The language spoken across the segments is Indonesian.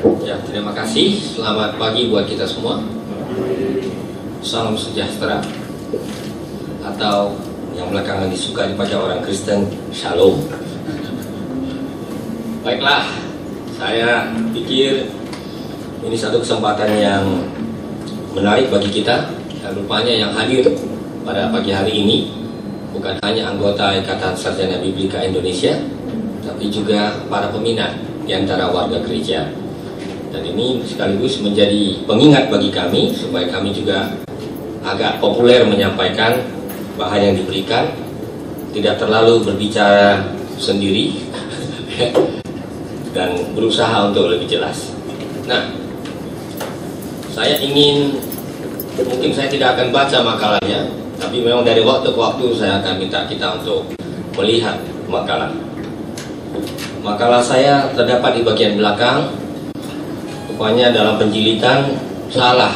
Ya, terima kasih. Selamat pagi buat kita semua. Salam sejahtera. Atau yang belakangan disuka dibaca orang Kristen, Shalom. Baiklah, saya pikir ini satu kesempatan yang menarik bagi kita. Dan rupanya yang hadir pada pagi hari ini bukan hanya anggota Ikatan Sarjana Biblika Indonesia, tapi juga para peminat di antara warga gereja. Dan ini sekaligus menjadi pengingat bagi kami supaya kami juga agak populer menyampaikan bahan yang diberikan, tidak terlalu berbicara sendiri dan berusaha untuk lebih jelas. Nah, saya ingin mungkin saya tidak akan baca makalahnya, tapi memang dari waktu ke waktu saya akan minta kita untuk melihat makalah. Makalah saya terdapat di bagian belakang, rupanya dalam penjilitan salah,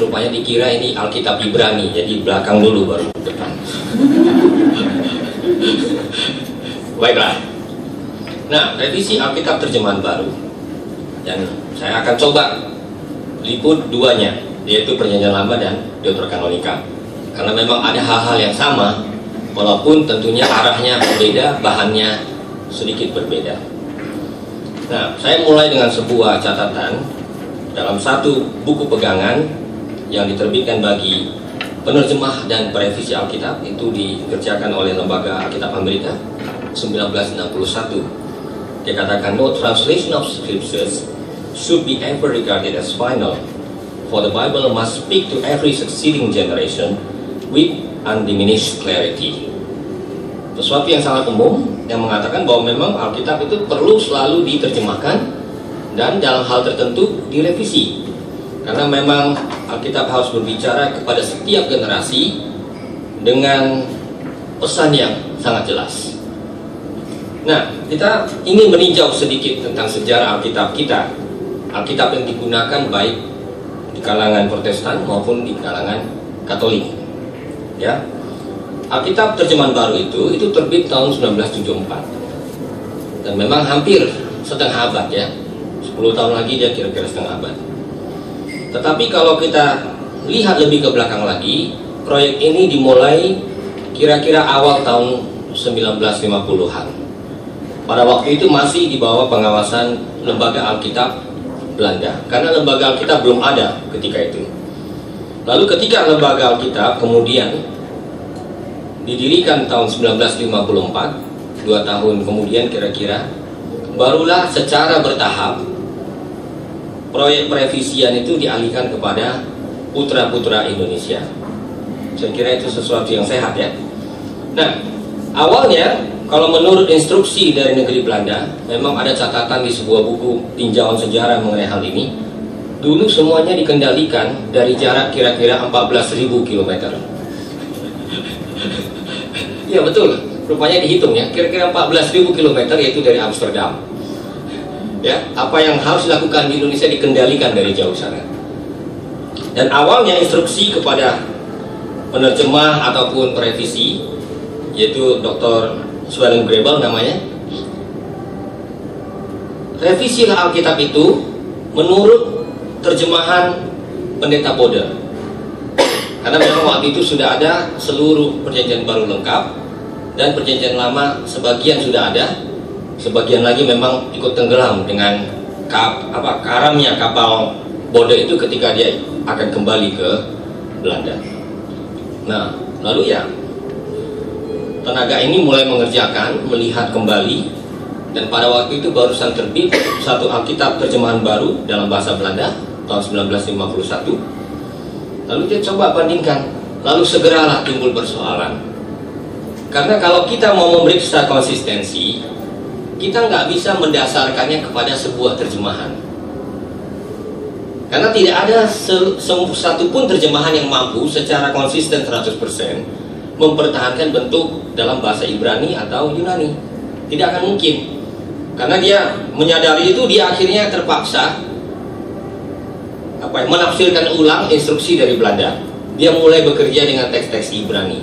rupanya dikira ini Alkitab Ibrani, jadi belakang dulu baru depan. Baiklah. Nah, revisi Alkitab terjemahan baru, dan saya akan coba liput duanya, yaitu Perjanjian Lama dan Deuterokanonika. Karena memang ada hal-hal yang sama, walaupun tentunya arahnya berbeda, bahannya sedikit berbeda. Nah, saya mulai dengan sebuah catatan dalam satu buku pegangan yang diterbitkan bagi penerjemah dan perevisi Alkitab itu dikerjakan oleh Lembaga Alkitab Amerika 1961 dia katakan no translation of scriptures should be ever regarded as final for the Bible must speak to every succeeding generation with undiminished clarity. Sesuatu yang sangat umum yang mengatakan bahwa memang Alkitab itu perlu selalu diterjemahkan dan dalam hal tertentu direvisi karena memang Alkitab harus berbicara kepada setiap generasi dengan pesan yang sangat jelas. Nah, kita ingin meninjau sedikit tentang sejarah Alkitab kita. Alkitab yang digunakan baik di kalangan Protestan maupun di kalangan Katolik. Ya. Alkitab terjemahan baru itu itu terbit tahun 1974. Dan memang hampir setengah abad ya. 10 tahun lagi dia kira-kira setengah abad. Tetapi kalau kita lihat lebih ke belakang lagi, proyek ini dimulai kira-kira awal tahun 1950-an pada waktu itu masih di bawah pengawasan lembaga Alkitab Belanda karena lembaga Alkitab belum ada ketika itu lalu ketika lembaga Alkitab kemudian didirikan tahun 1954 dua tahun kemudian kira-kira barulah secara bertahap proyek perevisian itu dialihkan kepada putra-putra Indonesia saya kira itu sesuatu yang sehat ya nah awalnya kalau menurut instruksi dari negeri Belanda, memang ada catatan di sebuah buku tinjauan sejarah mengenai hal ini. Dulu semuanya dikendalikan dari jarak kira-kira 14.000 km. Iya betul, rupanya dihitung ya, kira-kira 14.000 km yaitu dari Amsterdam. Ya, apa yang harus dilakukan di Indonesia dikendalikan dari jauh sana. Dan awalnya instruksi kepada penerjemah ataupun perevisi yaitu Dr. Swelling Grebel namanya revisilah Alkitab itu menurut terjemahan pendeta Bode karena memang waktu itu sudah ada seluruh perjanjian baru lengkap dan perjanjian lama sebagian sudah ada. Sebagian lagi memang ikut tenggelam dengan kap, apa karamnya kapal Bode itu ketika dia akan kembali ke Belanda. Nah lalu ya tenaga ini mulai mengerjakan, melihat kembali dan pada waktu itu barusan terbit satu Alkitab terjemahan baru dalam bahasa Belanda tahun 1951 lalu dia coba bandingkan lalu segeralah timbul persoalan karena kalau kita mau memeriksa konsistensi kita nggak bisa mendasarkannya kepada sebuah terjemahan karena tidak ada satu pun terjemahan yang mampu secara konsisten 100% mempertahankan bentuk dalam bahasa Ibrani atau Yunani. Tidak akan mungkin. Karena dia menyadari itu dia akhirnya terpaksa apa ya, menafsirkan ulang instruksi dari Belanda. Dia mulai bekerja dengan teks-teks Ibrani.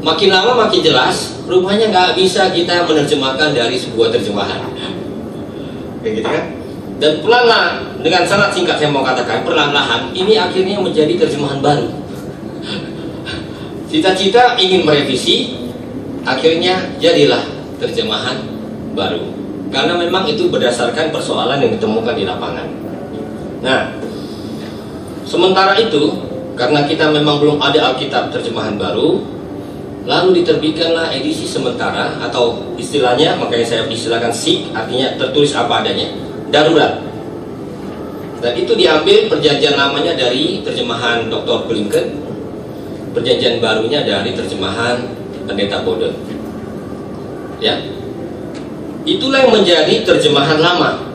Makin lama makin jelas, rupanya nggak bisa kita menerjemahkan dari sebuah terjemahan. Kayak gitu kan? dan pelan-pelan dengan sangat singkat saya mau katakan perlahan-lahan ini akhirnya menjadi terjemahan baru cita-cita ingin merevisi akhirnya jadilah terjemahan baru karena memang itu berdasarkan persoalan yang ditemukan di lapangan nah sementara itu karena kita memang belum ada Alkitab terjemahan baru lalu diterbitkanlah edisi sementara atau istilahnya makanya saya istilahkan SIK artinya tertulis apa adanya darurat. Dan itu diambil perjanjian lamanya dari terjemahan Dr. Blinken, perjanjian barunya dari terjemahan Pendeta Bode. Ya, itulah yang menjadi terjemahan lama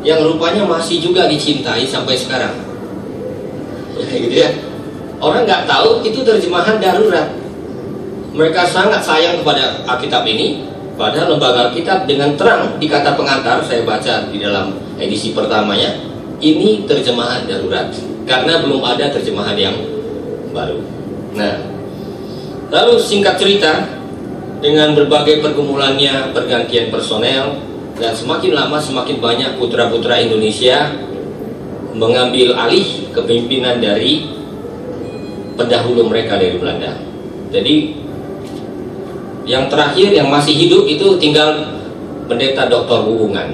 yang rupanya masih juga dicintai sampai sekarang. Ya, gitu ya. Orang nggak tahu itu terjemahan darurat. Mereka sangat sayang kepada Alkitab ini, Padahal lembaga Alkitab dengan terang di kata pengantar saya baca di dalam edisi pertamanya ini terjemahan darurat karena belum ada terjemahan yang baru. Nah, lalu singkat cerita dengan berbagai pergumulannya pergantian personel dan semakin lama semakin banyak putra-putra Indonesia mengambil alih kepemimpinan dari pendahulu mereka dari Belanda. Jadi yang terakhir yang masih hidup itu tinggal pendeta dokter hubungan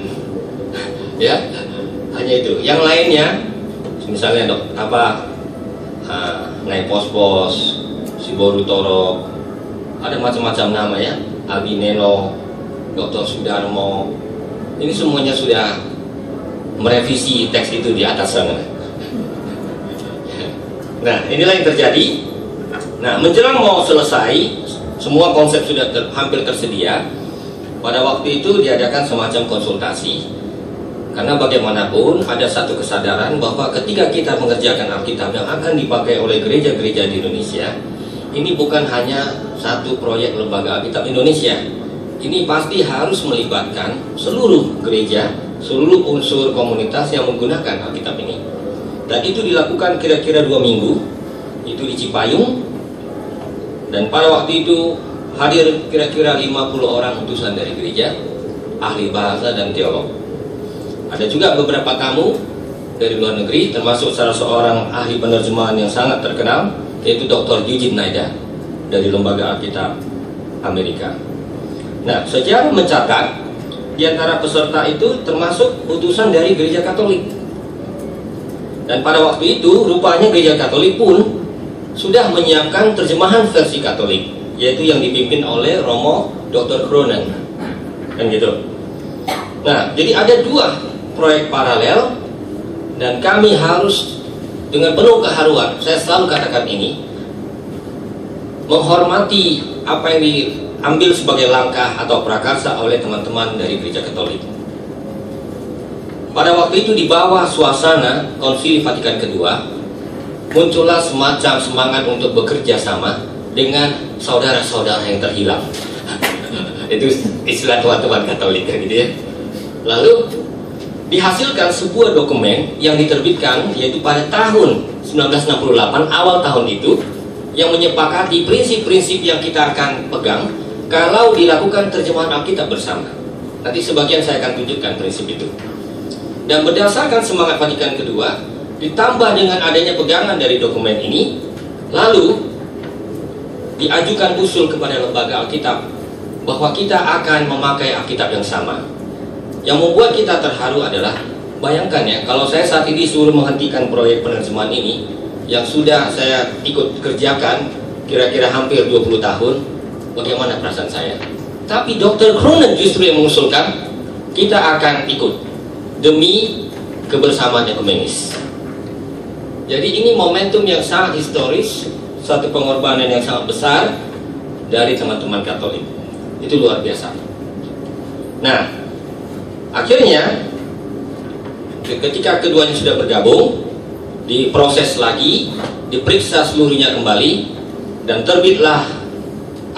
ya hanya itu yang lainnya misalnya dok apa uh, naik pos-pos si Borutoro ada macam-macam nama ya Albinelo Dr. Sudarmo ini semuanya sudah merevisi teks itu di atas sana nah inilah yang terjadi nah menjelang mau selesai semua konsep sudah ter, hampir tersedia. Pada waktu itu diadakan semacam konsultasi. Karena bagaimanapun ada satu kesadaran bahwa ketika kita mengerjakan Alkitab yang akan dipakai oleh gereja-gereja di Indonesia, ini bukan hanya satu proyek lembaga Alkitab Indonesia. Ini pasti harus melibatkan seluruh gereja, seluruh unsur komunitas yang menggunakan Alkitab ini. Dan itu dilakukan kira-kira dua minggu, itu di Cipayung, dan pada waktu itu hadir kira-kira 50 orang utusan dari gereja, ahli bahasa dan teolog. Ada juga beberapa tamu dari luar negeri, termasuk salah seorang ahli penerjemahan yang sangat terkenal, yaitu Dr. Eugene Naida dari Lembaga Alkitab Amerika. Nah, sejarah mencatat di antara peserta itu termasuk utusan dari gereja Katolik. Dan pada waktu itu rupanya gereja Katolik pun sudah menyiapkan terjemahan versi Katolik, yaitu yang dipimpin oleh Romo Dr. Cronen. Kan gitu. Nah, jadi ada dua proyek paralel dan kami harus dengan penuh keharuan, saya selalu katakan ini, menghormati apa yang diambil sebagai langkah atau prakarsa oleh teman-teman dari gereja Katolik. Pada waktu itu di bawah suasana Konsili Vatikan kedua, muncullah semacam semangat untuk bekerja sama dengan saudara-saudara yang terhilang. itu istilah teman-teman Katolik gitu ya. Lalu dihasilkan sebuah dokumen yang diterbitkan yaitu pada tahun 1968 awal tahun itu yang menyepakati prinsip-prinsip yang kita akan pegang kalau dilakukan terjemahan Alkitab bersama. Nanti sebagian saya akan tunjukkan prinsip itu. Dan berdasarkan semangat Vatikan kedua, ditambah dengan adanya pegangan dari dokumen ini lalu diajukan usul kepada lembaga Alkitab bahwa kita akan memakai Alkitab yang sama yang membuat kita terharu adalah bayangkan ya kalau saya saat ini suruh menghentikan proyek penerjemahan ini yang sudah saya ikut kerjakan kira-kira hampir 20 tahun bagaimana perasaan saya tapi Dr. Cronin justru yang mengusulkan kita akan ikut demi kebersamaan ekumenis jadi ini momentum yang sangat historis, satu pengorbanan yang sangat besar dari teman-teman Katolik. Itu luar biasa. Nah, akhirnya ketika keduanya sudah bergabung, diproses lagi, diperiksa seluruhnya kembali, dan terbitlah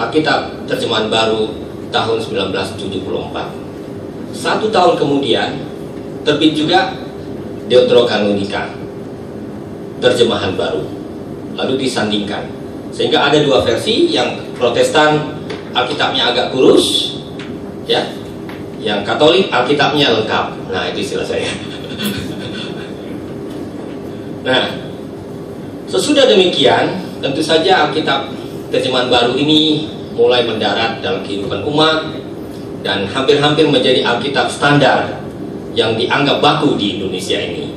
Alkitab terjemahan baru tahun 1974. Satu tahun kemudian, terbit juga Deuterokanonika terjemahan baru. Lalu disandingkan. Sehingga ada dua versi yang Protestan Alkitabnya agak kurus ya. Yang Katolik Alkitabnya lengkap. Nah itu istilah saya. Nah, sesudah demikian, tentu saja Alkitab terjemahan baru ini mulai mendarat dalam kehidupan umat dan hampir-hampir menjadi Alkitab standar yang dianggap baku di Indonesia ini.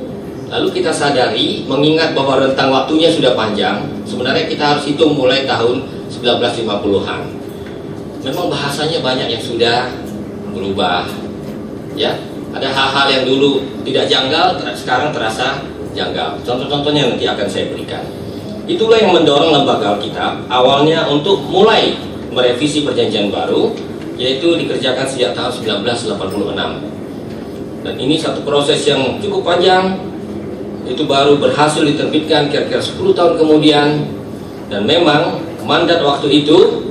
Lalu kita sadari, mengingat bahwa rentang waktunya sudah panjang, sebenarnya kita harus hitung mulai tahun 1950-an. Memang bahasanya banyak yang sudah berubah, ya. Ada hal-hal yang dulu tidak janggal, sekarang terasa janggal. Contoh-contohnya nanti akan saya berikan. Itulah yang mendorong lembaga Alkitab awalnya untuk mulai merevisi perjanjian baru, yaitu dikerjakan sejak tahun 1986. Dan ini satu proses yang cukup panjang, itu baru berhasil diterbitkan kira-kira 10 tahun kemudian, dan memang mandat waktu itu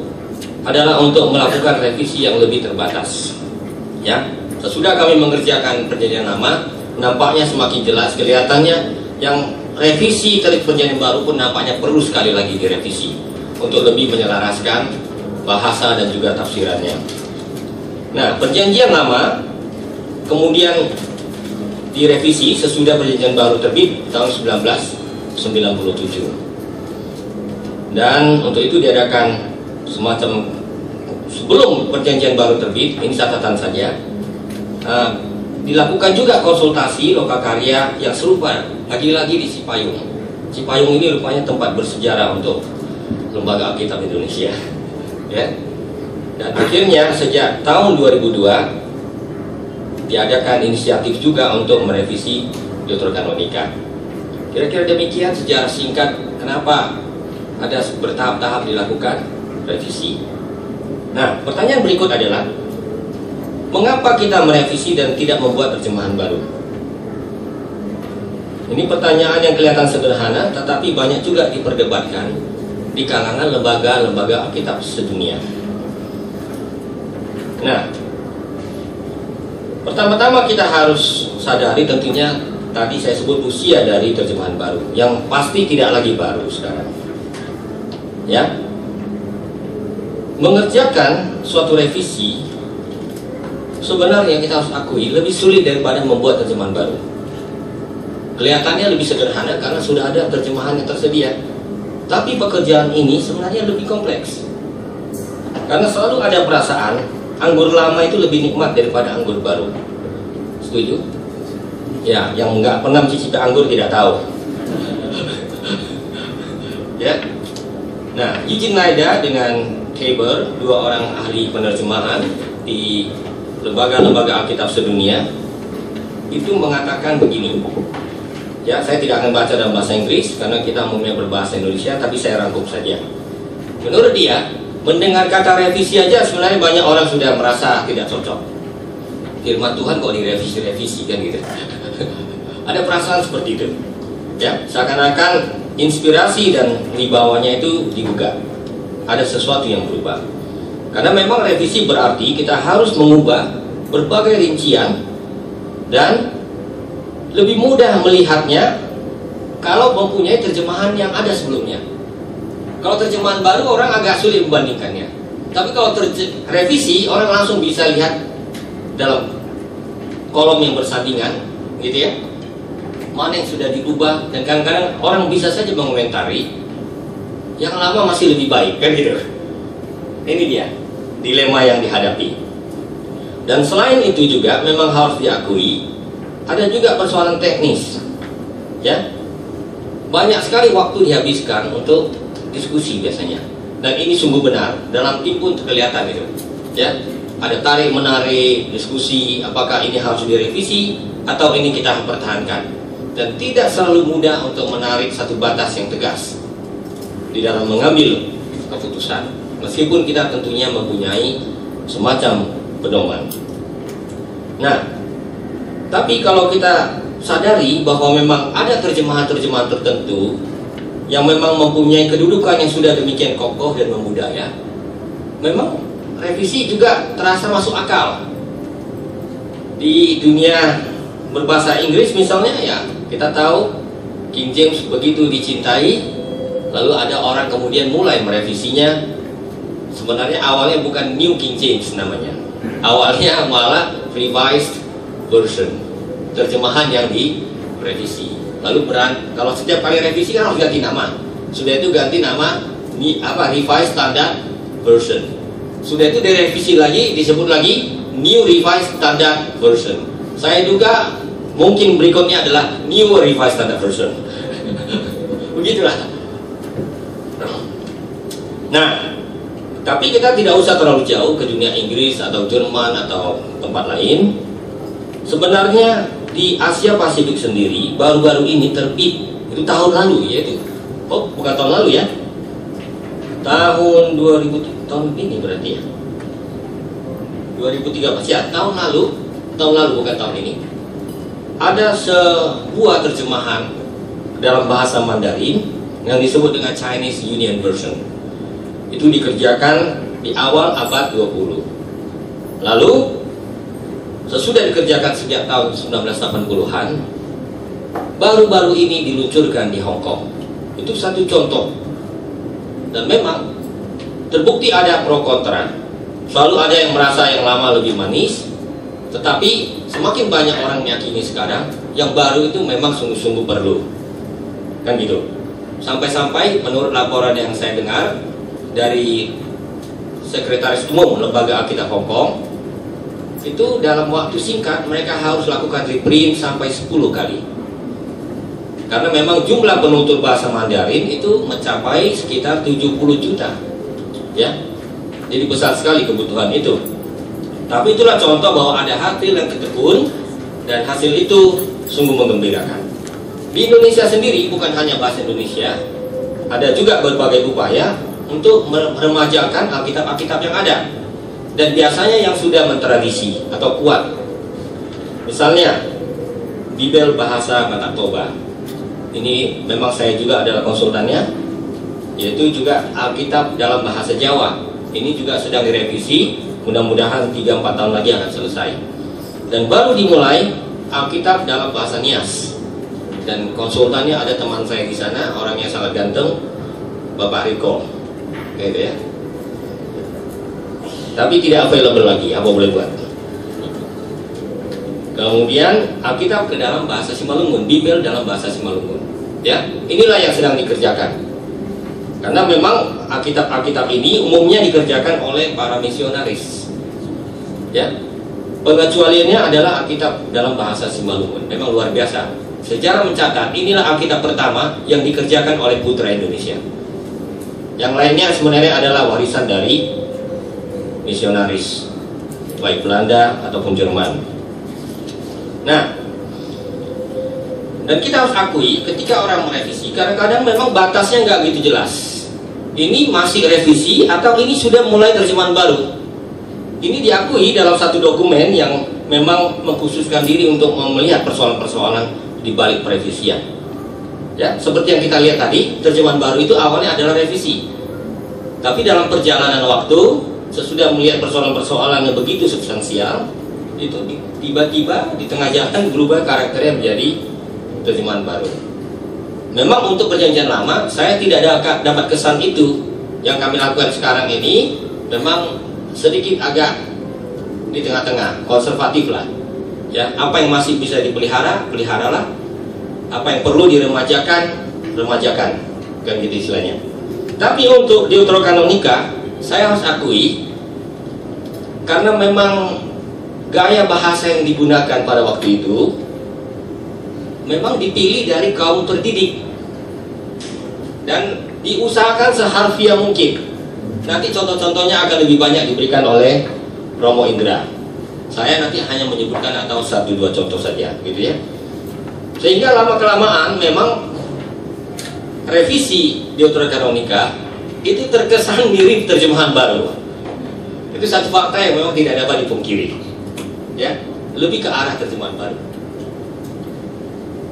adalah untuk melakukan revisi yang lebih terbatas. Ya, sesudah kami mengerjakan perjanjian lama, nampaknya semakin jelas kelihatannya yang revisi dari perjanjian baru pun nampaknya perlu sekali lagi direvisi untuk lebih menyelaraskan bahasa dan juga tafsirannya. Nah, perjanjian lama kemudian direvisi sesudah perjanjian baru terbit tahun 1997 dan untuk itu diadakan semacam sebelum perjanjian baru terbit ini catatan saja uh, dilakukan juga konsultasi lokakarya yang serupa lagi-lagi di Cipayung. Cipayung ini rupanya tempat bersejarah untuk lembaga Alkitab Indonesia. Ya. Dan akhirnya sejak tahun 2002 diadakan inisiatif juga untuk merevisi Deuterokanonika kira-kira demikian sejarah singkat kenapa ada bertahap-tahap dilakukan revisi. Nah, pertanyaan berikut adalah mengapa kita merevisi dan tidak membuat terjemahan baru? Ini pertanyaan yang kelihatan sederhana, tetapi banyak juga diperdebatkan di kalangan lembaga-lembaga Alkitab sedunia. Nah, pertama-tama kita harus sadari tentunya tadi saya sebut usia dari terjemahan baru, yang pasti tidak lagi baru sekarang. Ya. Mengerjakan suatu revisi sebenarnya kita harus akui lebih sulit daripada membuat terjemahan baru kelihatannya lebih sederhana karena sudah ada terjemahan yang tersedia. Tapi pekerjaan ini sebenarnya lebih kompleks. Karena selalu ada perasaan anggur lama itu lebih nikmat daripada anggur baru. Setuju? ya yang nggak pernah mencicipi anggur tidak tahu. Ya. Nah, Eugene Naida dengan Tabor, dua orang ahli penerjemahan di lembaga-lembaga Alkitab sedunia, itu mengatakan begini. Ya, saya tidak akan baca dalam bahasa Inggris karena kita umumnya berbahasa Indonesia, tapi saya rangkum saja. Menurut dia, mendengar kata revisi aja sebenarnya banyak orang sudah merasa tidak cocok. Firman Tuhan kok direvisi-revisi kan gitu. Ada perasaan seperti itu. Ya, seakan-akan inspirasi dan wibawanya itu digugat. Ada sesuatu yang berubah. Karena memang revisi berarti kita harus mengubah berbagai rincian dan lebih mudah melihatnya kalau mempunyai terjemahan yang ada sebelumnya. Kalau terjemahan baru orang agak sulit membandingkannya. Tapi kalau revisi orang langsung bisa lihat dalam kolom yang bersandingan, gitu ya mana yang sudah diubah dan kadang-kadang orang bisa saja mengomentari yang lama masih lebih baik kan gitu ini dia dilema yang dihadapi dan selain itu juga memang harus diakui ada juga persoalan teknis ya. Banyak sekali waktu dihabiskan untuk diskusi biasanya. Dan ini sungguh benar dalam tim pun kelihatan itu ya. Ada tarik menarik diskusi apakah ini harus direvisi atau ini kita pertahankan. Dan tidak selalu mudah untuk menarik satu batas yang tegas di dalam mengambil keputusan meskipun kita tentunya mempunyai semacam pedoman. Nah tapi kalau kita sadari bahwa memang ada terjemahan-terjemahan tertentu yang memang mempunyai kedudukan yang sudah demikian kokoh dan membudaya memang revisi juga terasa masuk akal di dunia berbahasa Inggris misalnya ya kita tahu King James begitu dicintai, lalu ada orang kemudian mulai merevisinya. Sebenarnya awalnya bukan New King James namanya, awalnya malah Revised Version. Terjemahan yang direvisi. Lalu beran kalau setiap kali revisi kan harus ganti nama. Sudah itu ganti nama ini apa revised standard version. Sudah itu direvisi lagi disebut lagi new revised standard version. Saya duga mungkin berikutnya adalah new revised standard version. Begitulah. Nah, tapi kita tidak usah terlalu jauh ke dunia Inggris atau Jerman atau tempat lain. Sebenarnya di Asia Pasifik sendiri baru-baru ini terbit itu tahun lalu ya itu. Oh, bukan tahun lalu ya. Tahun 2000 tahun ini berarti ya. 2013 ya, tahun lalu, tahun lalu bukan tahun ini. Ada sebuah terjemahan dalam bahasa Mandarin yang disebut dengan Chinese Union Version. Itu dikerjakan di awal abad 20. Lalu sesudah dikerjakan sejak tahun 1980-an, baru-baru ini diluncurkan di Hong Kong. Itu satu contoh. Dan memang terbukti ada pro kontra. Selalu ada yang merasa yang lama lebih manis, tetapi semakin banyak orang meyakini sekarang yang baru itu memang sungguh-sungguh perlu. Kan gitu. Sampai-sampai menurut laporan yang saya dengar dari Sekretaris Umum Lembaga Alkitab Hong Kong itu dalam waktu singkat mereka harus lakukan reprint sampai 10 kali. Karena memang jumlah penutur bahasa Mandarin itu mencapai sekitar 70 juta. Ya. Jadi besar sekali kebutuhan itu. Tapi itulah contoh bahwa ada hasil yang ketekun dan hasil itu sungguh menggembirakan di Indonesia sendiri bukan hanya bahasa Indonesia ada juga berbagai upaya untuk meremajakan Alkitab-Alkitab yang ada dan biasanya yang sudah mentradisi atau kuat. Misalnya Bibel Bahasa Batak Toba. Ini memang saya juga adalah konsultannya yaitu juga Alkitab dalam bahasa Jawa. Ini juga sedang direvisi mudah-mudahan 3-4 tahun lagi akan selesai. Dan baru dimulai Alkitab dalam bahasa Nias. Dan konsultannya ada teman saya di sana orangnya sangat ganteng Bapak Riko. Gitu ya tapi tidak available lagi. Apa boleh buat? Kemudian Alkitab ke dalam bahasa Simalungun Bibel dalam bahasa Simalungun. Ya inilah yang sedang dikerjakan. Karena memang Alkitab-Alkitab ini umumnya dikerjakan oleh para misionaris. Ya pengecualiannya adalah Alkitab dalam bahasa Simalungun. Memang luar biasa. Sejarah mencatat inilah Alkitab pertama yang dikerjakan oleh putra Indonesia. Yang lainnya sebenarnya adalah warisan dari misionaris baik Belanda ataupun Jerman. Nah, dan kita harus akui ketika orang merevisi, kadang-kadang memang batasnya nggak gitu jelas. Ini masih revisi atau ini sudah mulai terjemahan baru. Ini diakui dalam satu dokumen yang memang mengkhususkan diri untuk melihat persoalan-persoalan di balik perevisian. Ya, seperti yang kita lihat tadi, terjemahan baru itu awalnya adalah revisi. Tapi dalam perjalanan waktu, sesudah melihat persoalan-persoalan yang begitu substansial, itu tiba-tiba di tengah jalan berubah karakternya menjadi terjemahan baru. Memang untuk perjanjian lama, saya tidak ada dapat kesan itu. Yang kami lakukan sekarang ini memang sedikit agak di tengah-tengah, konservatif lah. Ya, apa yang masih bisa dipelihara, peliharalah. Apa yang perlu diremajakan, remajakan. Kan gitu istilahnya. Tapi untuk Deuterokanonika, saya harus akui karena memang gaya bahasa yang digunakan pada waktu itu memang dipilih dari kaum terdidik dan diusahakan seharfiah mungkin. Nanti contoh-contohnya akan lebih banyak diberikan oleh Romo Indra. Saya nanti hanya menyebutkan atau satu dua contoh saja, gitu ya. Sehingga lama kelamaan memang revisi Deuterokanonika itu terkesan mirip terjemahan baru. Itu satu fakta yang memang tidak dapat dipungkiri. Ya, lebih ke arah terjemahan baru.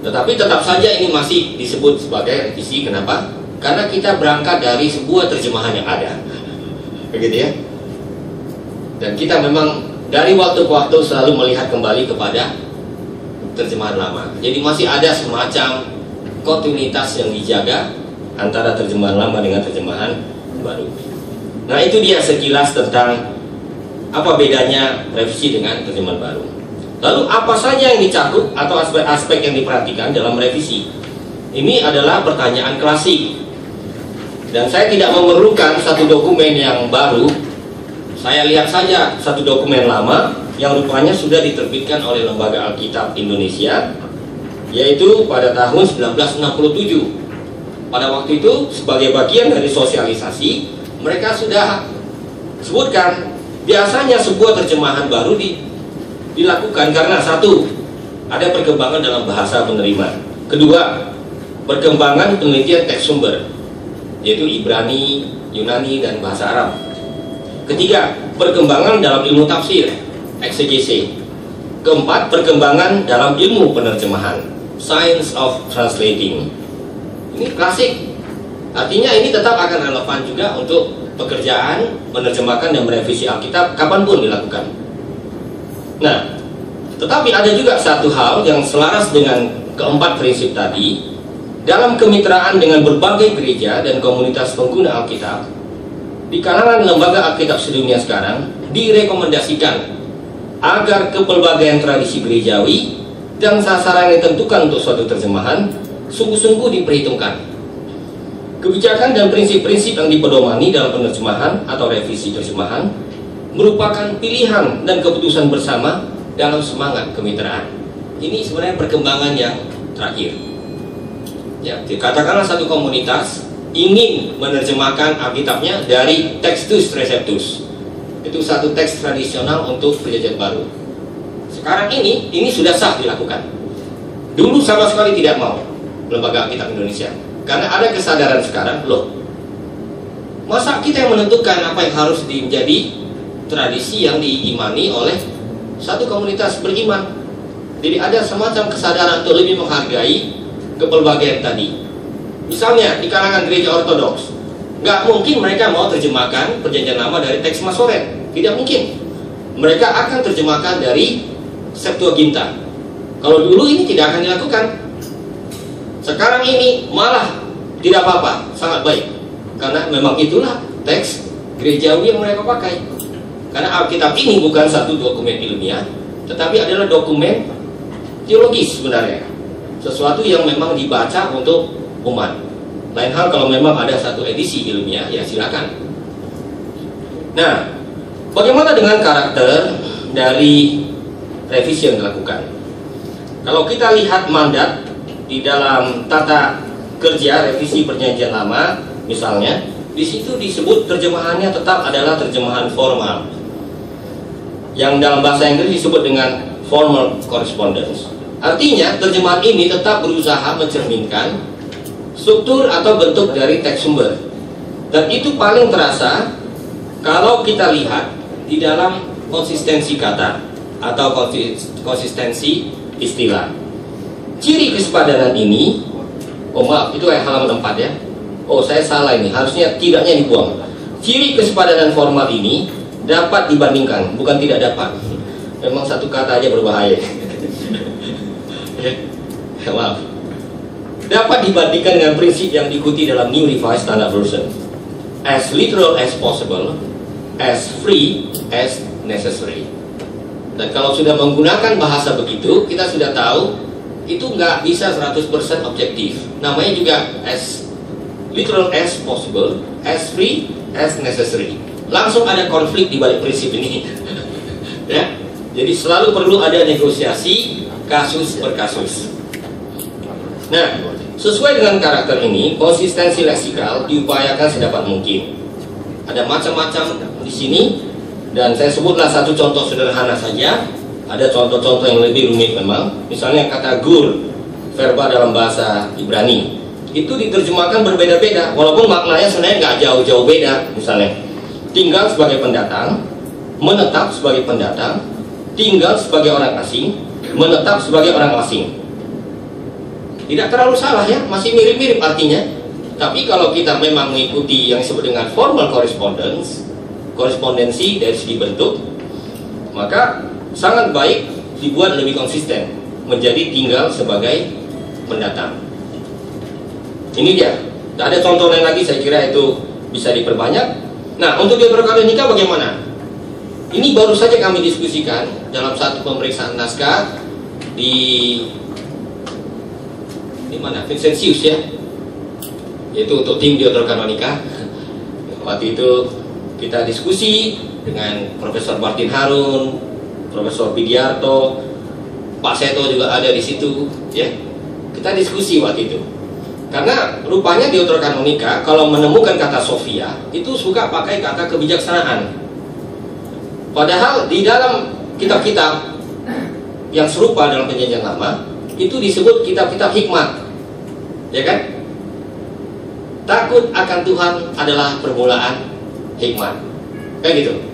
Tetapi tetap saja ini masih disebut sebagai revisi. Kenapa? Karena kita berangkat dari sebuah terjemahan yang ada. Begitu ya. Dan kita memang dari waktu ke waktu selalu melihat kembali kepada terjemahan lama. Jadi masih ada semacam kontinuitas yang dijaga antara terjemahan lama dengan terjemahan baru. Nah itu dia sekilas tentang apa bedanya revisi dengan terjemahan baru. Lalu apa saja yang dicakup atau aspek-aspek yang diperhatikan dalam revisi? Ini adalah pertanyaan klasik. Dan saya tidak memerlukan satu dokumen yang baru. Saya lihat saja satu dokumen lama yang rupanya sudah diterbitkan oleh Lembaga Alkitab Indonesia yaitu pada tahun 1967. Pada waktu itu sebagai bagian dari sosialisasi mereka sudah sebutkan biasanya sebuah terjemahan baru di dilakukan karena satu ada perkembangan dalam bahasa penerima. Kedua perkembangan penelitian teks sumber yaitu Ibrani, Yunani, dan bahasa Arab. Ketiga perkembangan dalam ilmu tafsir eksegese keempat perkembangan dalam ilmu penerjemahan science of translating ini klasik. Artinya ini tetap akan relevan juga untuk pekerjaan menerjemahkan dan merevisi Alkitab kapan pun dilakukan. Nah, tetapi ada juga satu hal yang selaras dengan keempat prinsip tadi. Dalam kemitraan dengan berbagai gereja dan komunitas pengguna Alkitab di kalangan lembaga Alkitab sedunia sekarang direkomendasikan agar kepelbagaian tradisi gerejawi dan sasaran yang ditentukan untuk suatu terjemahan sungguh-sungguh diperhitungkan. Kebijakan dan prinsip-prinsip yang dipedomani dalam penerjemahan atau revisi terjemahan merupakan pilihan dan keputusan bersama dalam semangat kemitraan. Ini sebenarnya perkembangan yang terakhir. Ya, katakanlah satu komunitas ingin menerjemahkan Alkitabnya dari Textus Receptus. Itu satu teks tradisional untuk perjanjian baru. Sekarang ini, ini sudah sah dilakukan. Dulu sama sekali tidak mau lembaga Alkitab Indonesia. Karena ada kesadaran sekarang, loh, masa kita yang menentukan apa yang harus menjadi tradisi yang diimani oleh satu komunitas beriman. Jadi ada semacam kesadaran untuk lebih menghargai kepelbagaian tadi. Misalnya di kalangan gereja ortodoks, nggak mungkin mereka mau terjemahkan perjanjian lama dari teks Masoret, tidak mungkin. Mereka akan terjemahkan dari Septuaginta. Kalau dulu ini tidak akan dilakukan. Sekarang ini malah tidak apa-apa, sangat baik. Karena memang itulah teks gerejawi yang mereka pakai. Karena Alkitab ini bukan satu dokumen ilmiah, tetapi adalah dokumen teologis sebenarnya. Sesuatu yang memang dibaca untuk umat. Lain hal kalau memang ada satu edisi ilmiah, ya silakan. Nah, bagaimana dengan karakter dari revisi yang dilakukan? Kalau kita lihat mandat di dalam tata kerja revisi perjanjian lama, misalnya, di situ disebut terjemahannya tetap adalah terjemahan formal yang dalam bahasa Inggris disebut dengan formal correspondence. Artinya, terjemahan ini tetap berusaha mencerminkan struktur atau bentuk dari teks sumber. Dan itu paling terasa kalau kita lihat di dalam konsistensi kata atau konsistensi istilah. Ciri kesepadanan ini, oh maaf, itu halaman 4 ya. Oh, saya salah ini, harusnya tidaknya dibuang. Ciri kesepadanan formal ini dapat dibandingkan, bukan tidak dapat. Memang satu kata aja berbahaya. ya, maaf. Dapat dibandingkan dengan prinsip yang diikuti dalam New Revised Standard Version. As literal as possible, as free as necessary. Dan kalau sudah menggunakan bahasa begitu, kita sudah tahu itu nggak bisa 100% objektif. Namanya juga as literal as possible, as free as necessary. Langsung ada konflik di balik prinsip ini. Ya. Jadi selalu perlu ada negosiasi kasus per kasus. Nah sesuai dengan karakter ini konsistensi leksikal diupayakan sedapat mungkin. Ada macam-macam di sini dan saya sebutlah satu contoh sederhana saja ada contoh-contoh yang lebih rumit memang misalnya kata gur verba dalam bahasa Ibrani itu diterjemahkan berbeda-beda walaupun maknanya sebenarnya nggak jauh-jauh beda misalnya tinggal sebagai pendatang, menetap sebagai pendatang, tinggal sebagai orang asing, menetap sebagai orang asing. Tidak terlalu salah ya, masih mirip-mirip artinya. Tapi kalau kita memang mengikuti yang disebut dengan formal correspondence, korespondensi dari segi bentuk, maka sangat baik dibuat lebih konsisten menjadi tinggal sebagai pendatang. Ini dia. Tidak ada contoh lain lagi saya kira itu bisa diperbanyak Nah, untuk dia berkali nikah bagaimana? ini baru saja kami diskusikan dalam satu pemeriksaan naskah di di mana Vincentius ya yaitu untuk tim Deuterokanonika waktu itu kita diskusi dengan Profesor Martin Harun Profesor Pidiarto Pak Seto juga ada di situ ya. Kita diskusi waktu itu. Karena rupanya Deuterokanonika kalau menemukan kata Sofia itu suka pakai kata kebijaksanaan. Padahal di dalam kitab-kitab yang serupa dalam perjanjian lama itu disebut kitab-kitab hikmat. Ya kan? Takut akan Tuhan adalah permulaan hikmat. Kayak gitu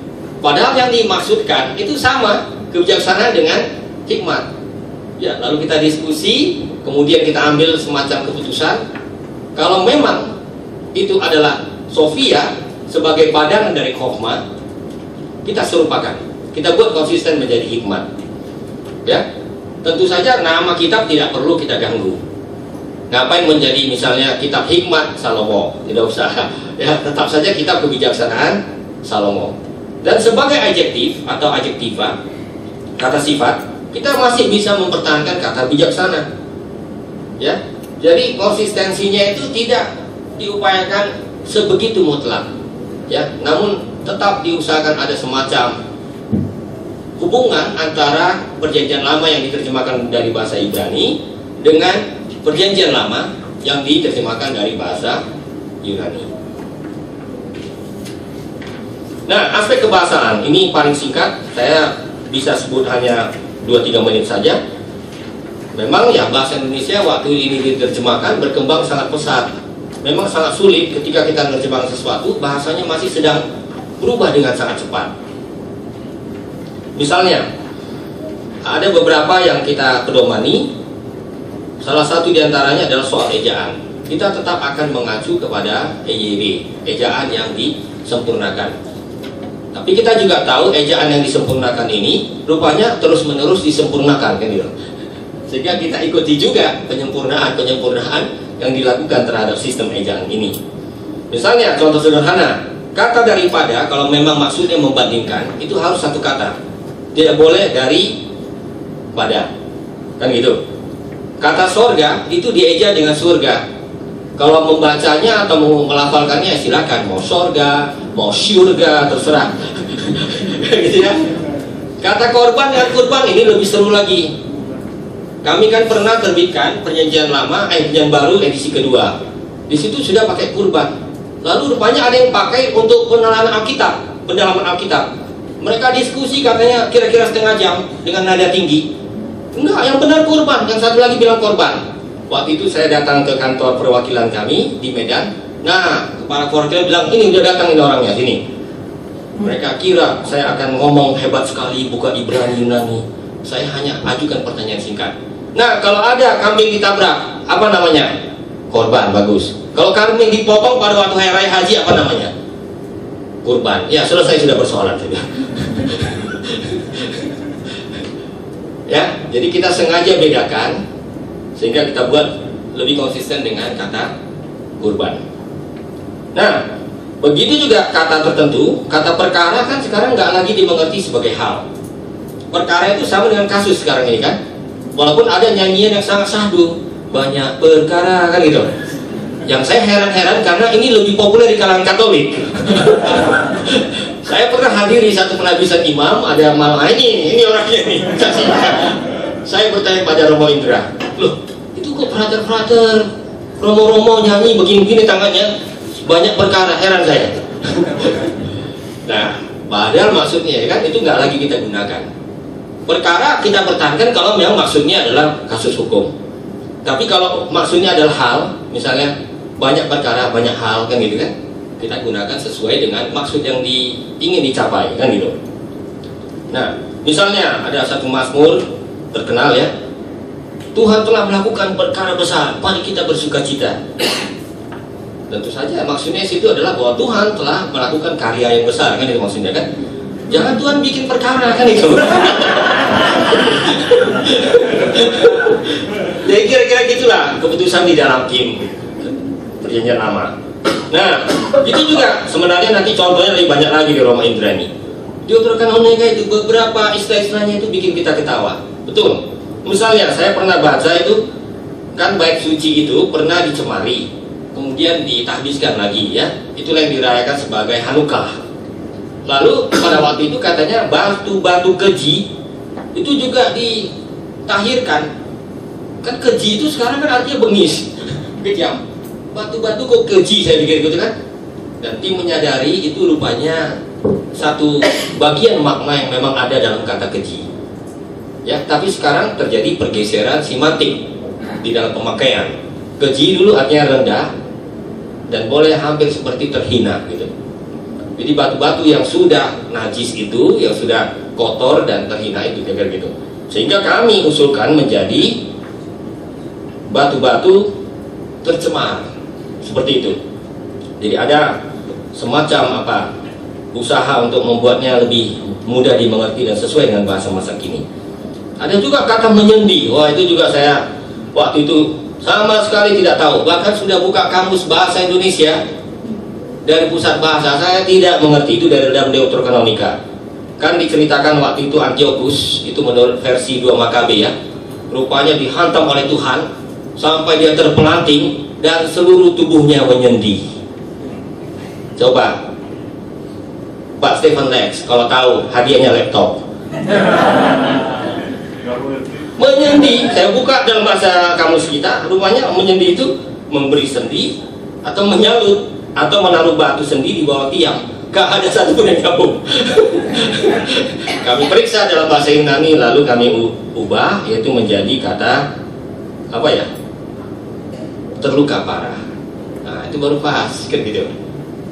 padahal yang dimaksudkan itu sama kebijaksanaan dengan hikmat. Ya lalu kita diskusi kemudian kita ambil semacam keputusan. Kalau memang itu adalah Sofia sebagai padangan dari Khokhmah kita serupakan. Kita buat konsisten menjadi hikmat. Ya tentu saja nama kitab tidak perlu kita ganggu. Ngapain menjadi misalnya kitab hikmat Salomo? Tidak usah. Ya tetap saja kitab kebijaksanaan Salomo dan sebagai adjektif atau adjektiva kata sifat kita masih bisa mempertahankan kata bijaksana ya jadi konsistensinya itu tidak diupayakan sebegitu mutlak ya namun tetap diusahakan ada semacam hubungan antara perjanjian lama yang diterjemahkan dari bahasa Ibrani dengan perjanjian lama yang diterjemahkan dari bahasa Yunani. Nah, aspek kebahasaan ini paling singkat, saya bisa sebut hanya 2-3 menit saja. Memang ya bahasa Indonesia waktu ini diterjemahkan berkembang sangat pesat. Memang sangat sulit ketika kita menerjemahkan sesuatu, bahasanya masih sedang berubah dengan sangat cepat. Misalnya, ada beberapa yang kita pedomani Salah satu di antaranya adalah soal ejaan. Kita tetap akan mengacu kepada EYB, ejaan yang disempurnakan. Tapi kita juga tahu ejaan yang disempurnakan ini rupanya terus-menerus disempurnakan kan gitu. Sehingga kita ikuti juga penyempurnaan-penyempurnaan yang dilakukan terhadap sistem ejaan ini. Misalnya contoh sederhana, kata daripada kalau memang maksudnya membandingkan itu harus satu kata. Tidak boleh dari pada. Kan gitu. Kata sorga itu dieja dengan surga. Kalau membacanya atau melafalkannya silakan. Mau sorga, mau syurga, terserah. gitu ya. Kata korban dan kurban ini lebih seru lagi. Kami kan pernah terbitkan perjanjian lama, eh perjanjian baru edisi kedua. Di situ sudah pakai kurban. Lalu rupanya ada yang pakai untuk penelanan Alkitab, pendalaman Alkitab. Mereka diskusi katanya kira-kira setengah jam dengan nada tinggi Enggak, yang benar korban. Yang satu lagi bilang korban. Waktu itu saya datang ke kantor perwakilan kami di Medan. Nah, kepala perwakilan bilang, ini udah datang ini orangnya, sini. Mereka kira saya akan ngomong hebat sekali, buka Ibrani Yunani. Saya hanya ajukan pertanyaan singkat. Nah, kalau ada kambing ditabrak, apa namanya? Korban, bagus. Kalau kambing dipotong pada waktu hari raya haji, apa namanya? Kurban. Ya, selesai sudah persoalan ya jadi kita sengaja bedakan sehingga kita buat lebih konsisten dengan kata kurban nah begitu juga kata tertentu kata perkara kan sekarang nggak lagi dimengerti sebagai hal. Perkara itu sama dengan kasus sekarang ini kan? Walaupun ada nyanyian yang sangat sahdu banyak perkara kan gitu. Yang saya heran-heran karena ini lebih populer di kalangan Katolik. Saya pernah hadir di satu penabisan imam, ada malam ah, ini, ini orangnya nih. Saya bertanya pada Romo Indra, loh itu kok frater-frater, Romo-Romo nyanyi begini-begini tangannya, banyak perkara, heran saya. nah, padahal maksudnya ya kan itu nggak lagi kita gunakan. Perkara kita pertahankan kalau memang maksudnya adalah kasus hukum. Tapi kalau maksudnya adalah hal, misalnya banyak perkara, banyak hal kan gitu kan, kita gunakan sesuai dengan maksud yang di, ingin dicapai kan gitu. Nah, misalnya ada satu mazmur terkenal ya. Tuhan telah melakukan perkara besar, mari kita bersuka cita. Tentu saja maksudnya situ adalah bahwa Tuhan telah melakukan karya yang besar kan itu maksudnya kan. Jangan Tuhan bikin perkara kan itu. Jadi kira-kira gitulah keputusan di dalam Kim perjanjian lama. Nah, itu juga sebenarnya nanti contohnya lebih banyak lagi di Roma Indrani. Deuterokanonika itu beberapa istilah-istilahnya itu bikin kita ketawa. Betul. Misalnya saya pernah baca itu kan baik suci itu pernah dicemari, kemudian ditahbiskan lagi ya. Itulah yang dirayakan sebagai Hanukkah. Lalu pada waktu itu katanya batu-batu keji itu juga ditahirkan. Kan keji itu sekarang kan artinya bengis, kejam. Batu-batu kok keji saya pikir gitu kan. Dan tim menyadari itu rupanya satu bagian makna yang memang ada dalam kata keji. Ya, tapi sekarang terjadi pergeseran simantik di dalam pemakaian. Keji dulu artinya rendah dan boleh hampir seperti terhina gitu. Jadi batu-batu yang sudah najis itu, yang sudah kotor dan terhina itu kira gitu. Sehingga kami usulkan menjadi batu-batu tercemar seperti itu. Jadi ada semacam apa usaha untuk membuatnya lebih mudah dimengerti dan sesuai dengan bahasa masa kini. Ada juga kata menyendi. Wah, itu juga saya waktu itu sama sekali tidak tahu. Bahkan sudah buka kamus bahasa Indonesia dari pusat bahasa saya tidak mengerti itu dari dalam Deuterokanonika. Kan diceritakan waktu itu Antiochus itu menurut versi dua Makabe ya. Rupanya dihantam oleh Tuhan sampai dia terpelanting dan seluruh tubuhnya menyendi. Coba Pak Stephen Lex kalau tahu hadiahnya laptop menyendi saya buka dalam bahasa kamus kita rupanya menyendi itu memberi sendi atau menyalut atau menaruh batu sendi di bawah tiang. Gak ada satu pun yang gabung. Kami periksa dalam bahasa Yunani lalu kami ubah yaitu menjadi kata apa ya? Terluka parah. Nah itu baru pas kan gitu.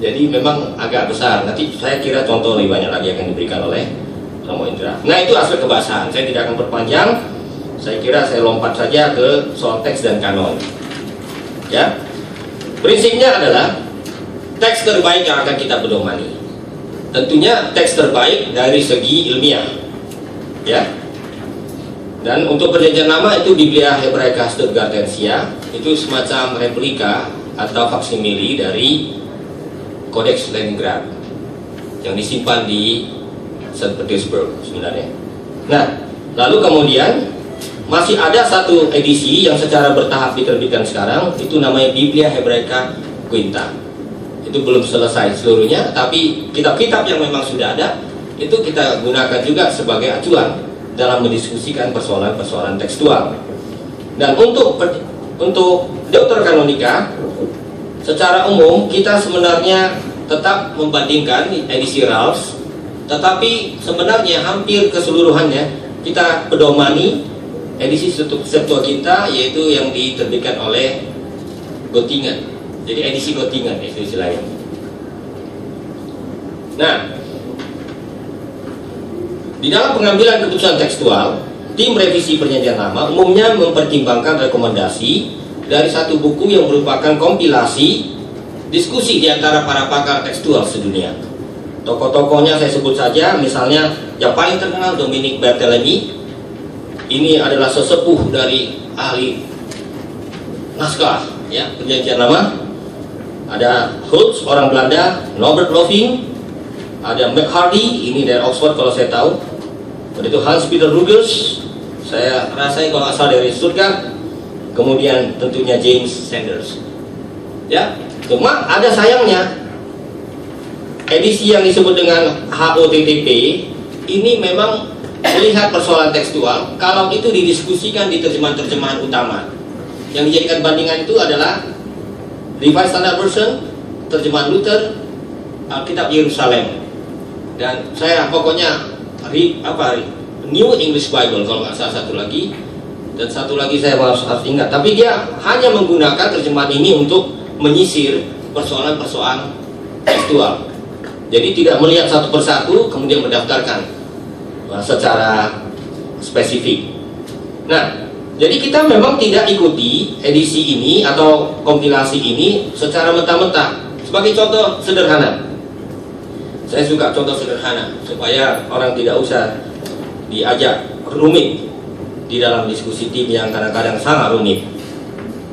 Jadi memang agak besar. Nanti saya kira contoh lebih banyak lagi akan diberikan oleh Romo Indra nah itu aspek kebahasaan saya tidak akan berpanjang saya kira saya lompat saja ke soal teks dan kanon. Ya, prinsipnya adalah teks terbaik yang akan kita pedomani. Tentunya teks terbaik dari segi ilmiah. Ya, dan untuk perjanjian lama itu Biblia Hebraika Stuttgartensia itu semacam replika atau faksimili dari Codex Leningrad yang disimpan di St. Petersburg sebenarnya. Nah, lalu kemudian masih ada satu edisi yang secara bertahap diterbitkan sekarang itu namanya Biblia Hebraika Quinta. Itu belum selesai seluruhnya tapi kitab-kitab yang memang sudah ada itu kita gunakan juga sebagai acuan dalam mendiskusikan persoalan-persoalan tekstual. Dan untuk untuk Deuterokanonika secara umum kita sebenarnya tetap membandingkan edisi Rals tetapi sebenarnya hampir keseluruhannya kita pedomani edisi Septuaginta yaitu yang diterbitkan oleh Gottingen. Jadi edisi Gottingen itu istilahnya. Nah, di dalam pengambilan keputusan tekstual, tim revisi perjanjian lama umumnya mempertimbangkan rekomendasi dari satu buku yang merupakan kompilasi diskusi di antara para pakar tekstual sedunia. Tokoh-tokohnya saya sebut saja, misalnya yang paling terkenal Dominic Bertolini, ini adalah sesepuh dari ahli naskah ya perjanjian lama. Ada Hultz orang Belanda Norbert Loving ada McHardy ini dari Oxford kalau saya tahu. Ada itu Hans Peter Rugers saya rasanya kalau asal dari Stuttgart. Kemudian tentunya James Sanders. Ya cuma ada sayangnya edisi yang disebut dengan HOTTP ini memang melihat persoalan tekstual kalau itu didiskusikan di terjemahan-terjemahan utama. Yang dijadikan bandingan itu adalah Revised Standard Version terjemahan Luther Alkitab Yerusalem. Dan saya pokoknya apa New English Bible kalau nggak salah satu lagi. Dan satu lagi saya harus, harus ingat. Tapi dia hanya menggunakan terjemahan ini untuk menyisir persoalan-persoalan tekstual. Jadi tidak melihat satu persatu kemudian mendaftarkan secara spesifik. Nah, jadi kita memang tidak ikuti edisi ini atau kompilasi ini secara mentah-mentah. Sebagai contoh sederhana, saya suka contoh sederhana supaya orang tidak usah diajak rumit di dalam diskusi tim yang kadang-kadang sangat rumit.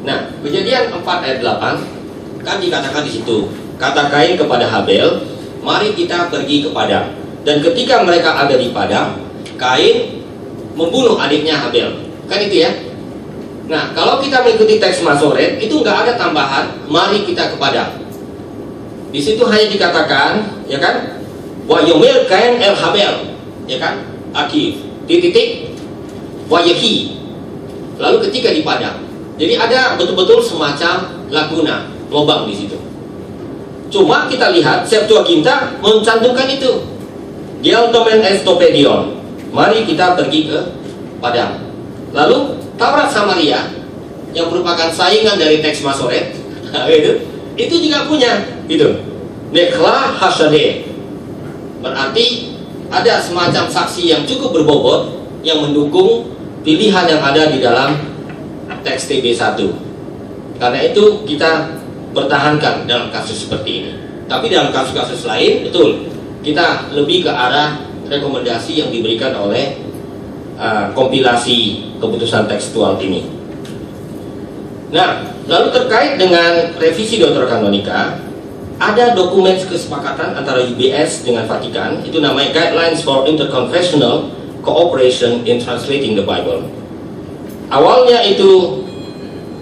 Nah, kejadian 4 ayat 8 kan dikatakan di situ, kata Kain kepada Habel, mari kita pergi kepada Dan ketika mereka ada di padang, Kain membunuh adiknya Habel. Kan itu ya? Nah, kalau kita mengikuti teks Masoret, itu nggak ada tambahan, mari kita ke padang. Di situ hanya dikatakan, ya kan? Wa yomil kain el Habel, ya kan? Akif, titik, wa yahi. Lalu ketika di padang. Jadi ada betul-betul semacam laguna, lubang di situ. Cuma kita lihat Septuaginta mencantumkan itu. Geltomen estopedion. Mari kita pergi ke Padang. Lalu Taurat Samaria yang merupakan saingan dari teks Masoret, itu, itu juga punya, gitu. Nekla Hasade. Berarti ada semacam saksi yang cukup berbobot yang mendukung pilihan yang ada di dalam teks TB1. Karena itu kita pertahankan dalam kasus seperti ini. Tapi dalam kasus-kasus lain, betul, kita lebih ke arah rekomendasi yang diberikan oleh uh, kompilasi keputusan tekstual ini. Nah, lalu terkait dengan revisi Deuterokanonika, ada dokumen kesepakatan antara UBS dengan Vatikan, itu namanya Guidelines for Interconfessional Cooperation in Translating the Bible. Awalnya itu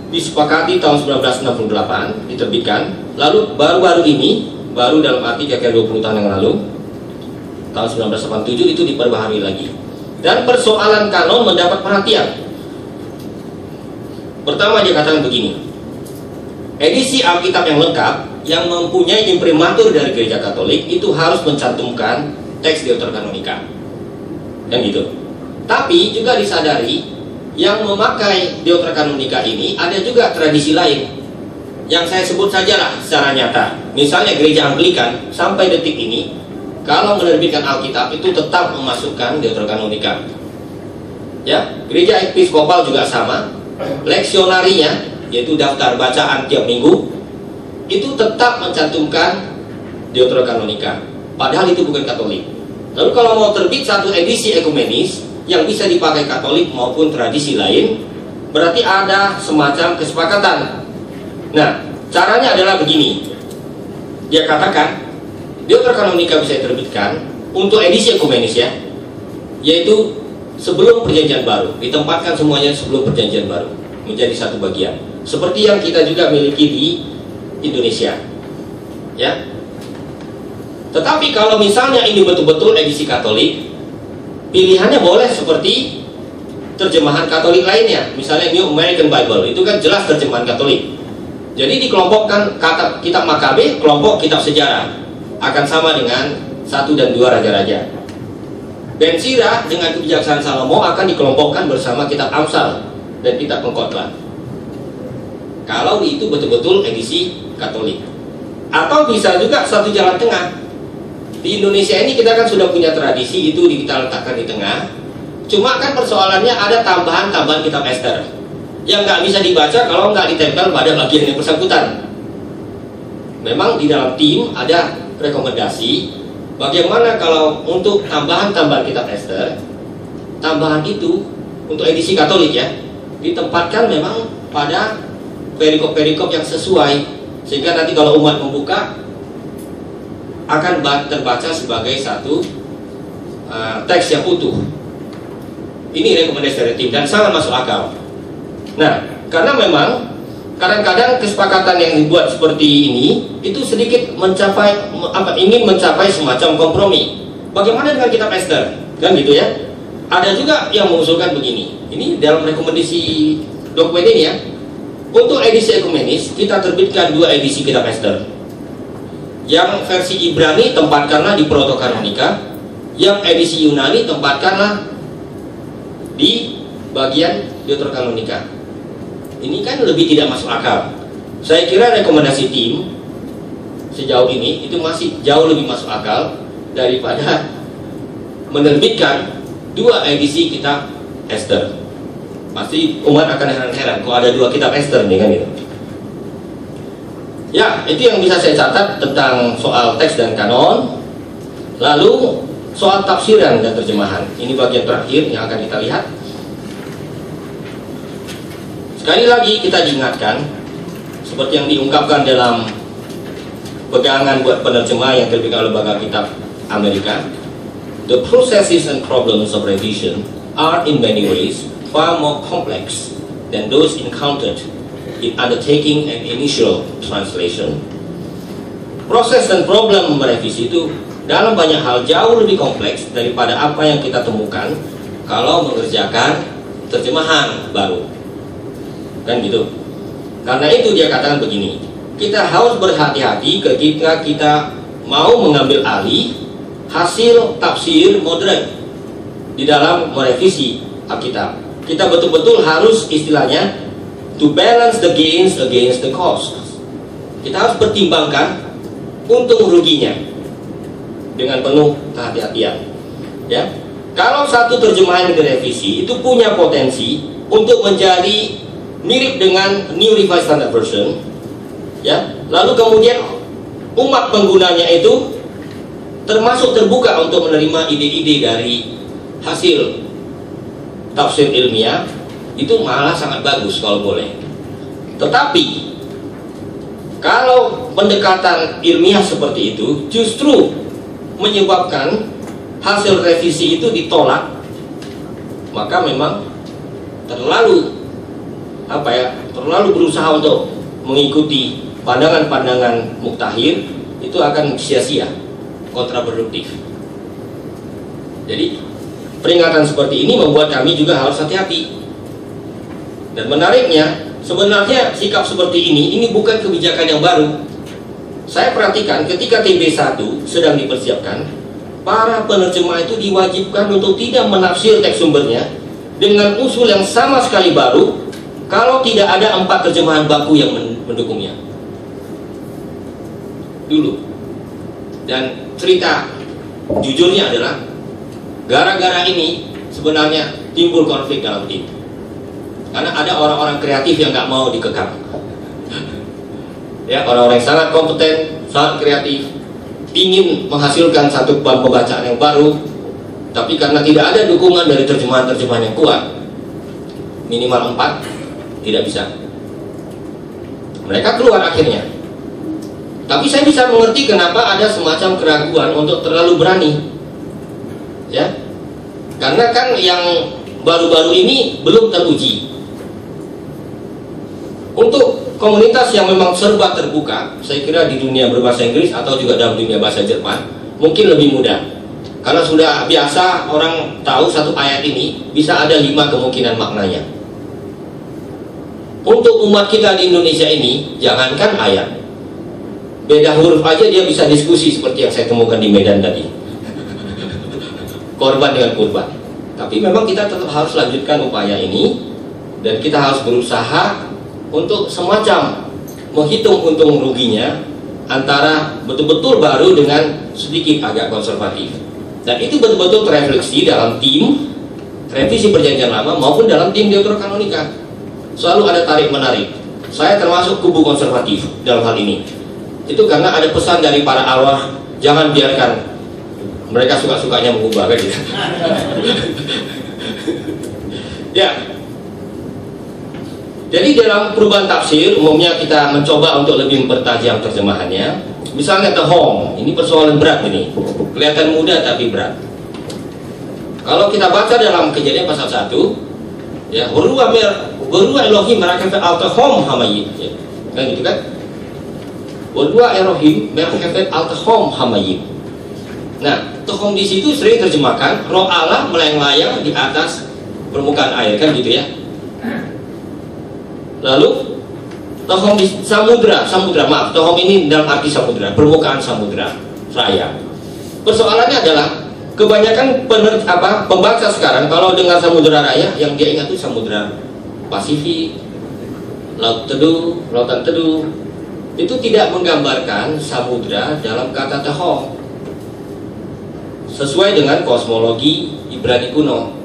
disepakati tahun 1968, diterbitkan, lalu baru-baru ini, baru dalam arti kira-kira 20 tahun yang lalu, tahun 1987 itu diperbaharui lagi dan persoalan kanon mendapat perhatian. Pertama dia katakan begini, edisi Alkitab yang lengkap yang mempunyai imprimatur dari gereja Katolik itu harus mencantumkan teks Deuterokanonika. Dan gitu. Tapi juga disadari yang memakai Deuterokanonika ini ada juga tradisi lain yang saya sebut sajalah secara nyata. Misalnya gereja Anglikan sampai detik ini kalau menerbitkan Alkitab itu tetap memasukkan Deuterokanonika. Ya, gereja episkopal juga sama. Leksionarinya yaitu daftar bacaan tiap minggu itu tetap mencantumkan Deuterokanonika. Padahal itu bukan Katolik. Lalu kalau mau terbit satu edisi ekumenis yang bisa dipakai Katolik maupun tradisi lain, berarti ada semacam kesepakatan. Nah, caranya adalah begini. Dia katakan Deuterokanonika bisa diterbitkan untuk edisi ekumenis ya, yaitu sebelum perjanjian baru, ditempatkan semuanya sebelum perjanjian baru menjadi satu bagian. Seperti yang kita juga miliki di Indonesia. Ya. Tetapi kalau misalnya ini betul-betul edisi Katolik, pilihannya boleh seperti terjemahan Katolik lainnya, misalnya New American Bible, itu kan jelas terjemahan Katolik. Jadi dikelompokkan kata kitab Makabe, kelompok kitab sejarah akan sama dengan satu dan dua raja-raja. Ben Sirah dengan kebijaksanaan Salomo akan dikelompokkan bersama kitab Amsal dan kitab Pengkhotbah. Kalau itu betul-betul edisi Katolik. Atau bisa juga satu jalan tengah. Di Indonesia ini kita kan sudah punya tradisi itu kita letakkan di tengah. Cuma kan persoalannya ada tambahan-tambahan kitab Esther yang nggak bisa dibaca kalau nggak ditempel pada bagian yang bersangkutan. Memang di dalam tim ada rekomendasi bagaimana kalau untuk tambahan-tambahan kitab Esther tambahan itu untuk edisi Katolik ya ditempatkan memang pada perikop-perikop yang sesuai sehingga nanti kalau umat membuka akan terbaca sebagai satu uh, teks yang utuh ini rekomendasi dari tim dan sangat masuk akal nah karena memang kadang-kadang kesepakatan yang dibuat seperti ini itu sedikit mencapai apa ingin mencapai semacam kompromi. Bagaimana dengan kitab Esther? Kan gitu ya. Ada juga yang mengusulkan begini. Ini dalam rekomendasi dokumen ini ya. Untuk edisi ekumenis kita terbitkan dua edisi kitab Esther. Yang versi Ibrani tempatkanlah di Protokanonika, yang edisi Yunani tempatkanlah di bagian Deuterokanonika ini kan lebih tidak masuk akal. Saya kira rekomendasi tim sejauh ini itu masih jauh lebih masuk akal daripada menerbitkan dua edisi kitab Esther. Pasti umat akan heran-heran kalau ada dua kitab Esther nih kan gitu. Ya, itu yang bisa saya catat tentang soal teks dan kanon. Lalu soal tafsiran dan terjemahan. Ini bagian terakhir yang akan kita lihat. Sekali lagi kita diingatkan seperti yang diungkapkan dalam pegangan buat penerjemah yang terbit oleh lembaga kitab Amerika the processes and problems of revision are in many ways far more complex than those encountered in undertaking an initial translation. Proses dan problem merevisi itu dalam banyak hal jauh lebih kompleks daripada apa yang kita temukan kalau mengerjakan terjemahan baru. Kan gitu. Karena itu dia katakan begini, kita harus berhati-hati ketika kita mau mengambil alih hasil tafsir modern di dalam merevisi Alkitab. Kita betul-betul harus istilahnya to balance the gains against the cost. Kita harus pertimbangkan untung ruginya dengan penuh kehati-hatian. Ya, kalau satu terjemahan direvisi itu punya potensi untuk menjadi mirip dengan New Revised Standard Version, ya, lalu kemudian umat penggunanya itu termasuk terbuka untuk menerima ide-ide dari hasil tafsir ilmiah itu malah sangat bagus kalau boleh. Tetapi kalau pendekatan ilmiah seperti itu justru menyebabkan hasil revisi itu ditolak, maka memang terlalu apa ya terlalu berusaha untuk mengikuti pandangan-pandangan muktahir itu akan sia-sia kontraproduktif. Jadi peringatan seperti ini membuat kami juga harus hati-hati. Dan menariknya sebenarnya sikap seperti ini ini bukan kebijakan yang baru. Saya perhatikan ketika TB1 sedang dipersiapkan para penerjemah itu diwajibkan untuk tidak menafsir teks sumbernya dengan usul yang sama sekali baru kalau tidak ada empat terjemahan baku yang mendukungnya. Dulu. Dan cerita jujurnya adalah gara-gara ini sebenarnya timbul konflik dalam tim. Karena ada orang-orang kreatif yang nggak mau dikekang. Ya orang-orang yang sangat kompeten sangat kreatif ingin menghasilkan satu pembacaan yang baru tapi karena tidak ada dukungan dari terjemahan-terjemahan yang kuat minimal empat tidak bisa mereka keluar akhirnya tapi saya bisa mengerti kenapa ada semacam keraguan untuk terlalu berani. Ya. Karena kan yang baru-baru ini belum teruji. Untuk komunitas yang memang serba terbuka, saya kira di dunia berbahasa Inggris atau juga dalam dunia bahasa Jerman, mungkin lebih mudah. Karena sudah biasa orang tahu satu ayat ini bisa ada lima kemungkinan maknanya. Untuk umat kita di Indonesia ini, jangankan ayat, beda huruf aja dia bisa diskusi seperti yang saya temukan di Medan tadi. Korban dengan kurban. Tapi memang kita tetap harus lanjutkan upaya ini dan kita harus berusaha untuk semacam menghitung untung ruginya antara betul-betul baru dengan sedikit agak konservatif. Dan itu betul-betul terefleksi dalam tim revisi perjanjian lama maupun dalam tim deuterokanonika selalu ada tarik menarik saya termasuk kubu konservatif dalam hal ini itu karena ada pesan dari para arwah jangan biarkan mereka suka-sukanya mengubah kan ya. Jadi dalam perubahan tafsir umumnya kita mencoba untuk lebih mempertajam terjemahannya. Misalnya the home, ini persoalan berat ini. Kelihatan mudah tapi berat. Kalau kita baca dalam kejadian pasal 1 ya, berubah berubah Elohim mereka al home hamayi ya. Kan gitu kan? Wadwa Erohim Merhefet Al-Tahom Hamayim Nah, Tahom di situ sering terjemahkan roh Allah melayang-layang di atas permukaan air kan gitu ya. Lalu Tahom di samudra, samudra maaf, Tahom ini dalam arti samudra, permukaan samudra raya. Persoalannya adalah kebanyakan pener, apa pembaca sekarang kalau dengar samudra raya yang dia ingat itu samudra Pasifik, laut teduh, lautan teduh, itu tidak menggambarkan samudra dalam kata tahom sesuai dengan kosmologi Ibrani kuno